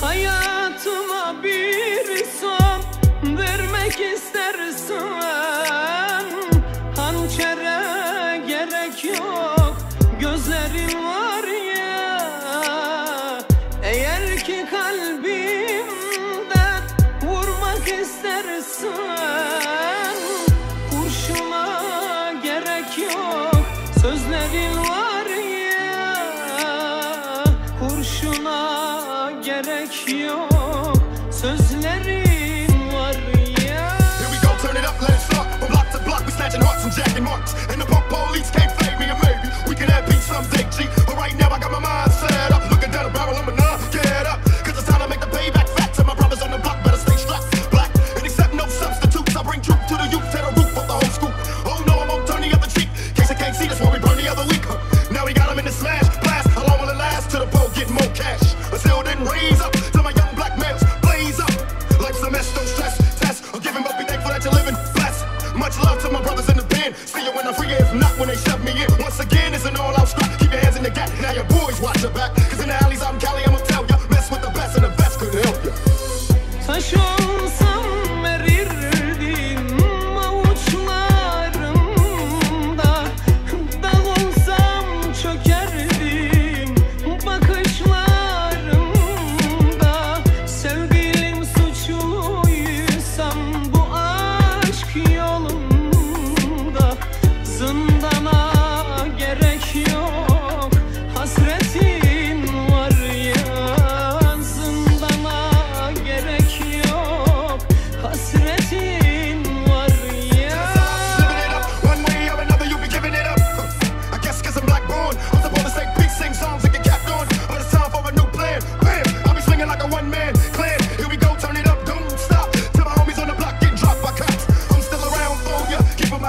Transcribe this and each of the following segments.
Hayatıma bir son vermek istersen Hançere gerek yok gözlerim var ya. Eğer ki kalbimden vurmak istersen Kurşuna gerek yok sözlerin var ya. Kurşuna gerek yok. Sözleri Free, if not when they shove me in. Once again, it's an all-out scrap. Keep your hands in the gap. Now your boys watch your back.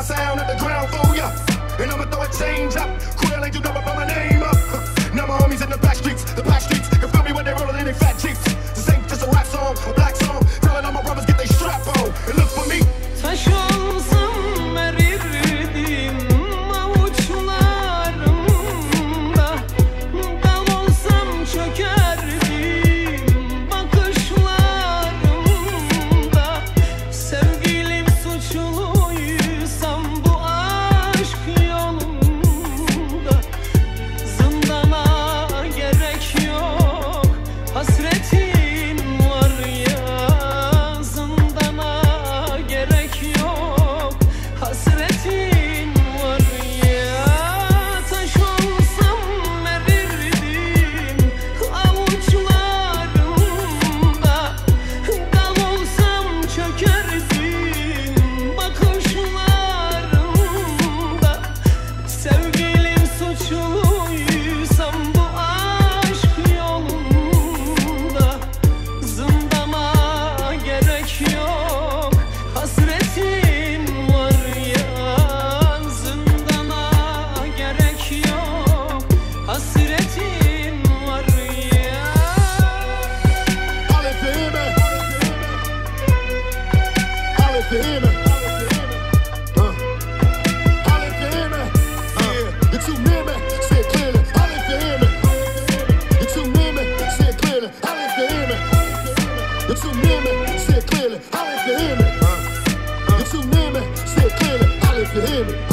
my sound at the ground for ya. And I'ma throw a change up. Quill ain't you never by my name. If you near me, say it clearly, holler if you hear me. If you near me, say it clearly, holler if you hear me.